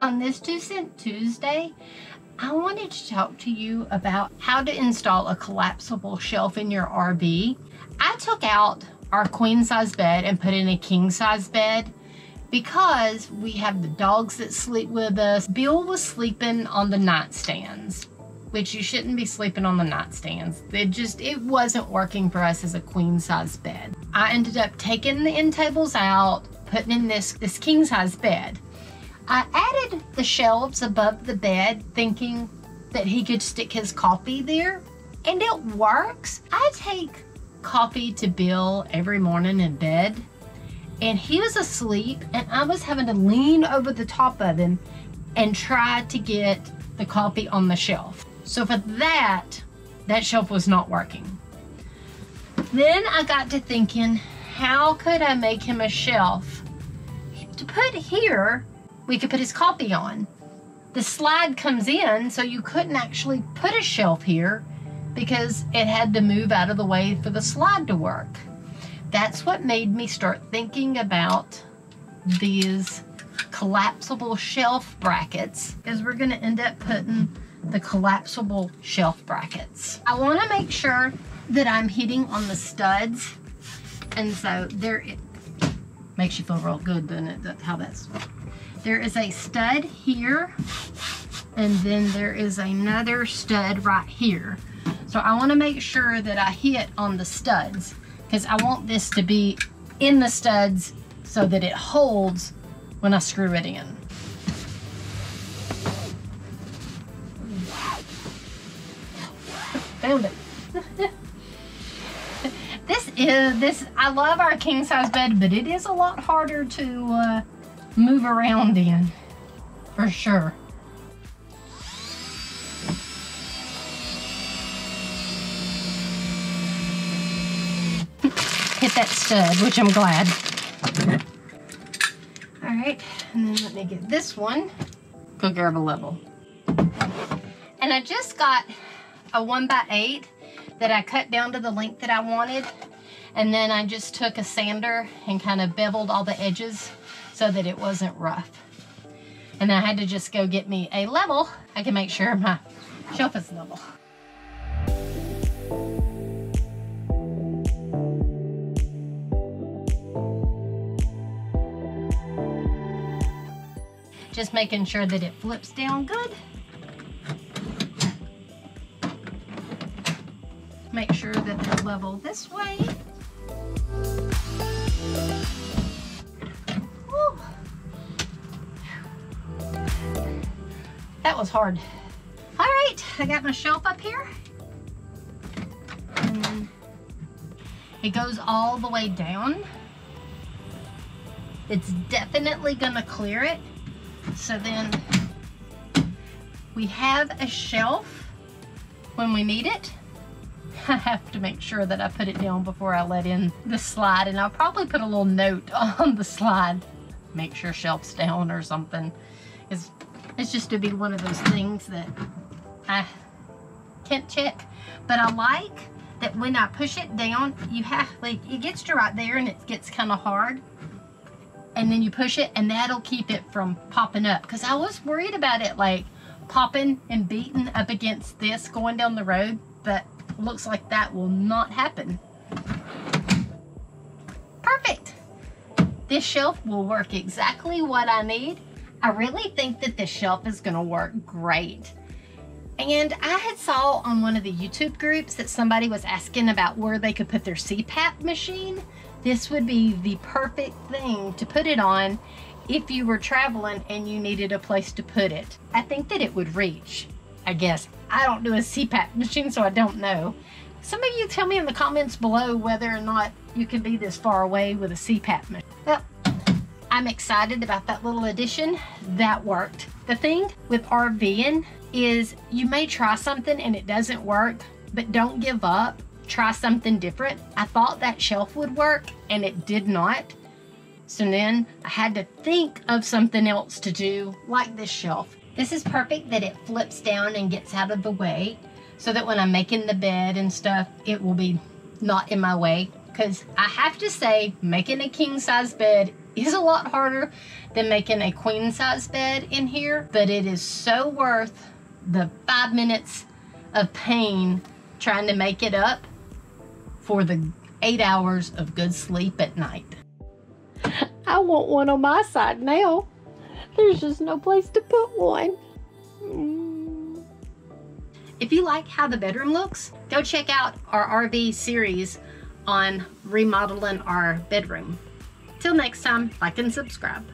On this Two Cent Tuesday, I wanted to talk to you about how to install a collapsible shelf in your RV. I took out our queen size bed and put in a king size bed because we have the dogs that sleep with us. Bill was sleeping on the nightstands, which you shouldn't be sleeping on the nightstands. It just, it wasn't working for us as a queen size bed. I ended up taking the end tables out, putting in this, this king size bed. I added the shelves above the bed thinking that he could stick his coffee there and it works. I take coffee to Bill every morning in bed and he was asleep and I was having to lean over the top of him and try to get the coffee on the shelf. So for that, that shelf was not working. Then I got to thinking, how could I make him a shelf to put here we could put his coffee on. The slide comes in, so you couldn't actually put a shelf here because it had to move out of the way for the slide to work. That's what made me start thinking about these collapsible shelf brackets because we're going to end up putting the collapsible shelf brackets. I want to make sure that I'm hitting on the studs and so there it makes you feel real good doesn't it that how that's there is a stud here, and then there is another stud right here. So I want to make sure that I hit on the studs because I want this to be in the studs so that it holds when I screw it in. Found it. this is, this, I love our king size bed, but it is a lot harder to, uh, move around in, for sure. Hit that stud, which I'm glad. All right, and then let me get this one. Go grab a level. And I just got a one by eight that I cut down to the length that I wanted. And then I just took a sander and kind of beveled all the edges so that it wasn't rough. And I had to just go get me a level. I can make sure my shelf is level. Just making sure that it flips down good. Make sure that they're level this way. That was hard. All right, I got my shelf up here. And it goes all the way down. It's definitely gonna clear it. So then we have a shelf when we need it. I have to make sure that I put it down before I let in the slide and I'll probably put a little note on the slide. Make sure shelf's down or something. It's it's just to be one of those things that I can't check. But I like that when I push it down, you have, like, it gets to right there and it gets kind of hard. And then you push it and that'll keep it from popping up. Because I was worried about it, like, popping and beating up against this going down the road. But looks like that will not happen. Perfect. This shelf will work exactly what I need I really think that this shelf is gonna work great. And I had saw on one of the YouTube groups that somebody was asking about where they could put their CPAP machine. This would be the perfect thing to put it on if you were traveling and you needed a place to put it. I think that it would reach, I guess. I don't do a CPAP machine, so I don't know. Some of you tell me in the comments below whether or not you can be this far away with a CPAP machine. Well, I'm excited about that little addition. That worked. The thing with RVing is you may try something and it doesn't work, but don't give up. Try something different. I thought that shelf would work and it did not. So then I had to think of something else to do like this shelf. This is perfect that it flips down and gets out of the way so that when I'm making the bed and stuff, it will be not in my way because I have to say, making a king size bed is a lot harder than making a queen size bed in here, but it is so worth the five minutes of pain trying to make it up for the eight hours of good sleep at night. I want one on my side now. There's just no place to put one. Mm. If you like how the bedroom looks, go check out our RV series on remodeling our bedroom. Till next time, like and subscribe.